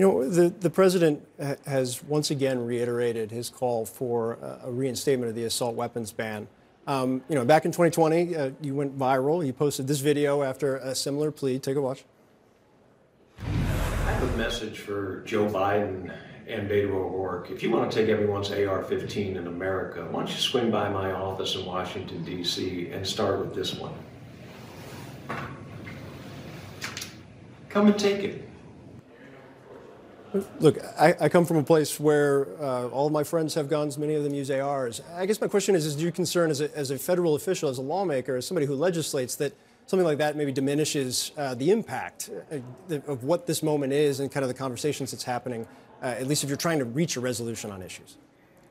You know, the, the president has once again reiterated his call for a reinstatement of the assault weapons ban. Um, you know, back in 2020, uh, you went viral. You posted this video after a similar plea. Take a watch. I have a message for Joe Biden and Beto O'Rourke. If you want to take everyone's AR-15 in America, why don't you swing by my office in Washington, D.C. and start with this one. Come and take it. Look, I, I, come from a place where uh, all of my friends have guns, many of them use ARs. I guess my question is, is your concern as a, as a federal official, as a lawmaker, as somebody who legislates, that something like that maybe diminishes uh, the impact uh, of what this moment is and kind of the conversations that's happening, uh, at least if you're trying to reach a resolution on issues?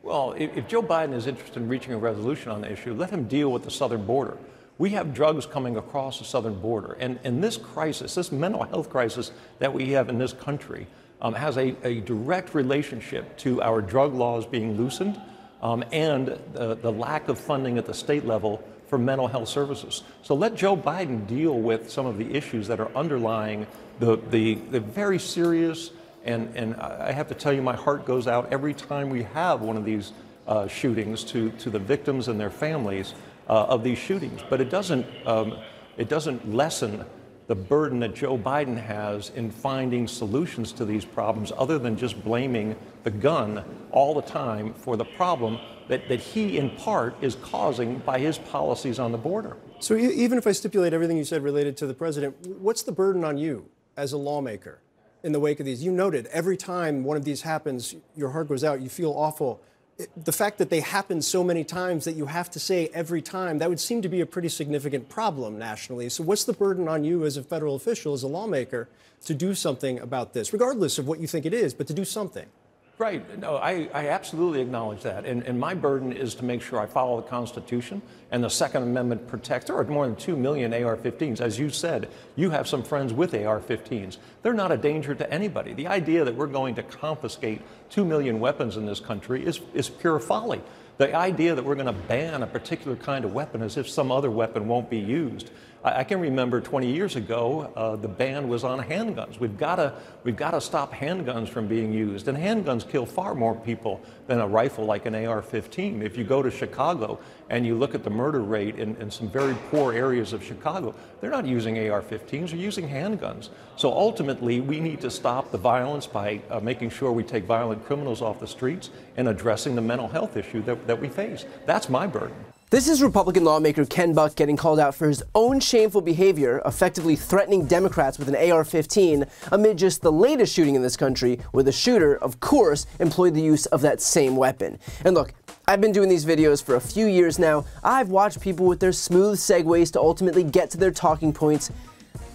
Well, if, if Joe Biden is interested in reaching a resolution on the issue, let him deal with the southern border. We have drugs coming across the southern border. And, and this crisis, this mental health crisis that we have in this country, um, has a, a, direct relationship to our drug laws being loosened um, and the, the lack of funding at the state level for mental health services. So let Joe Biden deal with some of the issues that are underlying the, the, the very serious, and, and I have to tell you, my heart goes out every time we have one of these uh, shootings to, to the victims and their families uh, of these shootings. But it doesn't, um, it doesn't lessen the burden that Joe Biden has in finding solutions to these problems other than just blaming the gun all the time for the problem that, that he, in part, is causing by his policies on the border. So, even if I stipulate everything you said related to the president, what's the burden on you as a lawmaker in the wake of these? You noted every time one of these happens, your heart goes out, you feel awful the fact that they happen so many times that you have to say every time, that would seem to be a pretty significant problem nationally. So, what's the burden on you as a federal official, as a lawmaker, to do something about this, regardless of what you think it is, but to do something? Right. No, I, I absolutely acknowledge that. And, and my burden is to make sure I follow the Constitution and the Second Amendment protects. There are more than 2 million AR 15s. As you said, you have some friends with AR 15s. They're not a danger to anybody. The idea that we're going to confiscate 2 million weapons in this country is, is pure folly. The idea that we're going to ban a particular kind of weapon as if some other weapon won't be used I, can remember 20 years ago, uh, the ban was on handguns. We've got to we've got to stop handguns from being used, and handguns kill far more people than a rifle like an AR-15. If you go to Chicago and you look at the murder rate in, in some very poor areas of Chicago, they're not using AR-15s; they're using handguns. So ultimately, we need to stop the violence by uh, making sure we take violent criminals off the streets and addressing the mental health issue that, that we face. That's my burden. This is Republican lawmaker Ken Buck getting called out for his own shameful behavior, effectively threatening Democrats with an AR 15 amid just the latest shooting in this country, where the shooter, of course, employed the use of that same weapon. And look, I've been doing these videos for a few years now. I've watched people with their smooth segues to ultimately get to their talking points.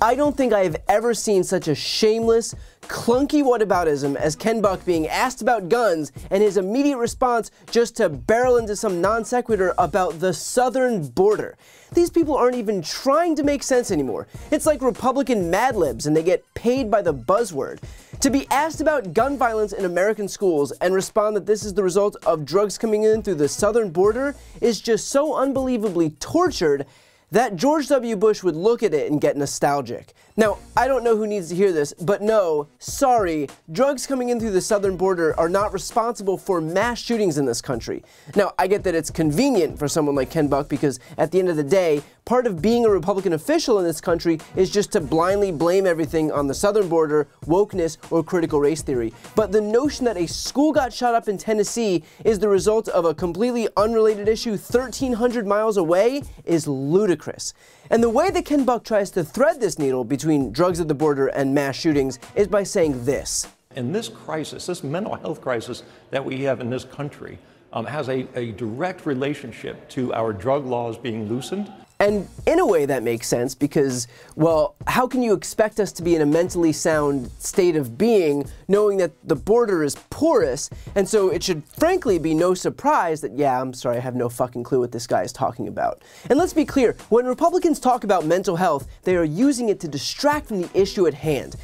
I don't think I have ever seen such a shameless, clunky whataboutism as Ken Buck being asked about guns and his immediate response just to barrel into some non sequitur about the southern border. These people aren't even trying to make sense anymore. It's like Republican Mad Libs and they get paid by the buzzword. To be asked about gun violence in American schools and respond that this is the result of drugs coming in through the southern border is just so unbelievably tortured that George W. Bush would look at it and get nostalgic. Now, I don't know who needs to hear this, but no, sorry, drugs coming in through the southern border are not responsible for mass shootings in this country. Now, I get that it's convenient for someone like Ken Buck because at the end of the day, part of being a Republican official in this country is just to blindly blame everything on the southern border, wokeness, or critical race theory. But the notion that a school got shot up in Tennessee is the result of a completely unrelated issue 1,300 miles away is ludicrous. And the way that Ken Buck tries to thread this needle between drugs at the border and mass shootings is by saying this. In this crisis, this mental health crisis that we have in this country, um, has a, a direct relationship to our drug laws being loosened and in a way, that makes sense because, well, how can you expect us to be in a mentally sound state of being knowing that the border is porous? And so it should frankly be no surprise that, yeah, I'm sorry, I have no fucking clue what this guy is talking about. And let's be clear when Republicans talk about mental health, they are using it to distract from the issue at hand.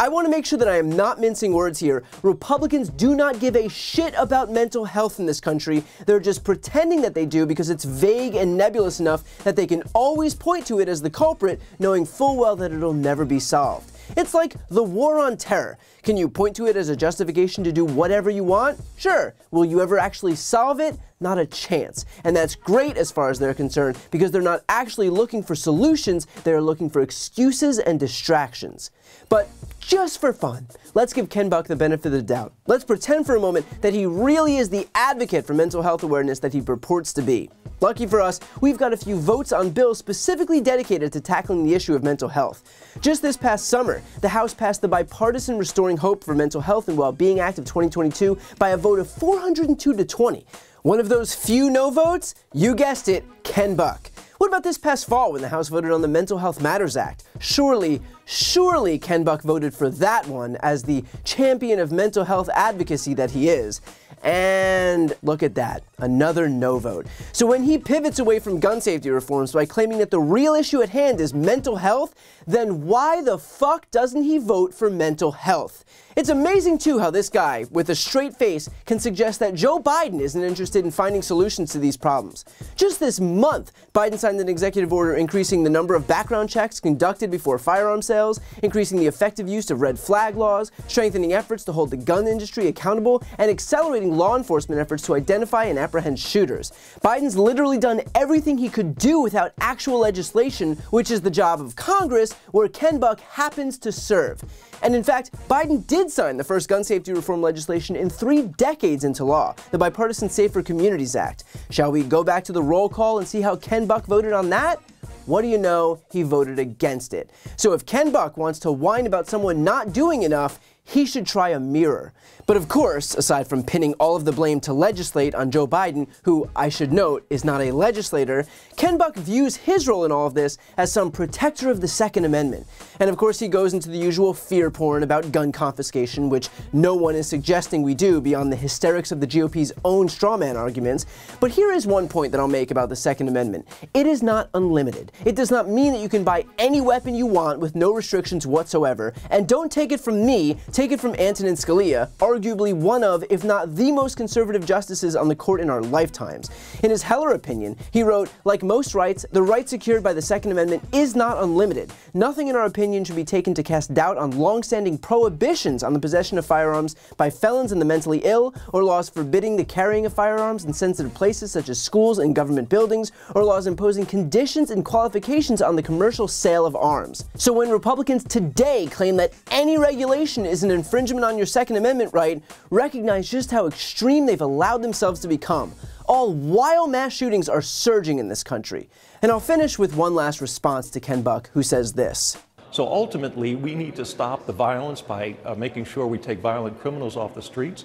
I want to make sure that I am not mincing words here. Republicans do not give a shit about mental health in this country. They're just pretending that they do because it's vague and nebulous enough that they can always point to it as the culprit, knowing full well that it'll never be solved. It's like the war on terror. Can you point to it as a justification to do whatever you want? Sure. Will you ever actually solve it? Not a chance. And that's great as far as they're concerned because they're not actually looking for solutions, they're looking for excuses and distractions. But just for fun, let's give Ken Buck the benefit of the doubt. Let's pretend for a moment that he really is the advocate for mental health awareness that he purports to be. Lucky for us, we've got a few votes on bills specifically dedicated to tackling the issue of mental health. Just this past summer, the House passed the bipartisan Restoring Hope for Mental Health and Well-Being Act of 2022 by a vote of 402 to 20. One of those few no votes? You guessed it, Ken Buck. What about this past fall when the House voted on the Mental Health Matters Act? Surely, surely Ken Buck voted for that one as the champion of mental health advocacy that he is. And look at that, another no vote. So when he pivots away from gun safety reforms by claiming that the real issue at hand is mental health, then why the fuck doesn't he vote for mental health? It's amazing too how this guy, with a straight face, can suggest that Joe Biden isn't interested in finding solutions to these problems. Just this month, Biden signed an executive order increasing the number of background checks conducted before firearm sales, increasing the effective use of red flag laws, strengthening efforts to hold the gun industry accountable, and accelerating law enforcement efforts to identify and apprehend shooters. Biden's literally done everything he could do without actual legislation, which is the job of Congress, where Ken Buck happens to serve. And in fact, Biden did sign the first gun safety reform legislation in three decades into law, the Bipartisan Safer Communities Act. Shall we go back to the roll call and see how Ken Buck voted on that? What do you know? He voted against it. So if Ken Buck wants to whine about someone not doing enough, he should try a mirror. But of course, aside from pinning all of the blame to legislate on Joe Biden, who I should note is not a legislator, Ken Buck views his role in all of this as some protector of the Second Amendment. And of course, he goes into the usual fear porn about gun confiscation, which no one is suggesting we do beyond the hysterics of the GOP's own strawman arguments. But here is one point that I'll make about the Second Amendment it is not unlimited. It does not mean that you can buy any weapon you want with no restrictions whatsoever. And don't take it from me, take it from Antonin Scalia, arguably one of, if not the most conservative justices on the court in our lifetimes. In his Heller opinion, he wrote, like most rights, the right secured by the Second Amendment is not unlimited. Nothing in our opinion should be taken to cast doubt on long-standing prohibitions on the possession of firearms by felons and the mentally ill, or laws forbidding the carrying of firearms in sensitive places such as schools and government buildings, or laws imposing conditions and qualifications on the commercial sale of arms. So when Republicans today claim that any regulation is an an infringement on your Second Amendment right, recognize just how extreme they've allowed themselves to become, all while mass shootings are surging in this country. And I'll finish with one last response to Ken Buck, who says this. So ultimately, we need to stop the violence by uh, making sure we take violent criminals off the streets.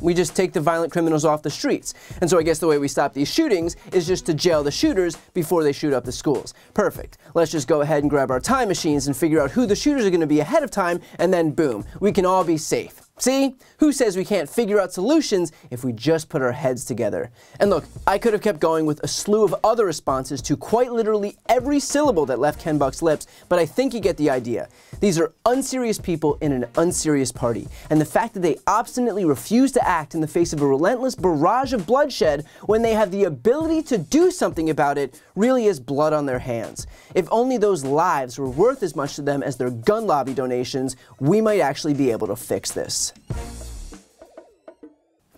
We just take the violent criminals off the streets. And so I guess the way we stop these shootings is just to jail the shooters before they shoot up the schools. Perfect. Let's just go ahead and grab our time machines and figure out who the shooters are going to be ahead of time, and then boom, we can all be safe. See? Who says we can't figure out solutions if we just put our heads together? And look, I could have kept going with a slew of other responses to quite literally every syllable that left Ken Buck's lips, but I think you get the idea. These are unserious people in an unserious party, and the fact that they obstinately refuse to act in the face of a relentless barrage of bloodshed when they have the ability to do something about it really is blood on their hands. If only those lives were worth as much to them as their gun lobby donations, we might actually be able to fix this. News.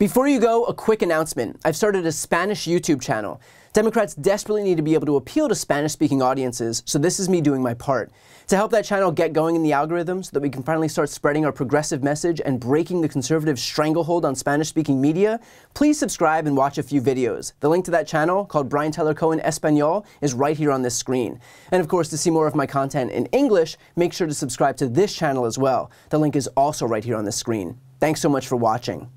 Before you go, a quick announcement. I've started a Spanish YouTube channel. Democrats desperately need to be able to appeal to Spanish speaking audiences, so this is me doing my part. To help that channel get going in the algorithm so that we can finally start spreading our progressive message and breaking the conservative stranglehold on Spanish speaking media, please subscribe and watch a few videos. The link to that channel, called Brian Tyler Cohen Espanol, is right here on this screen. And of course, to see more of my content in English, make sure to subscribe to this channel as well. The link is also right here on the screen. Thanks so much for watching.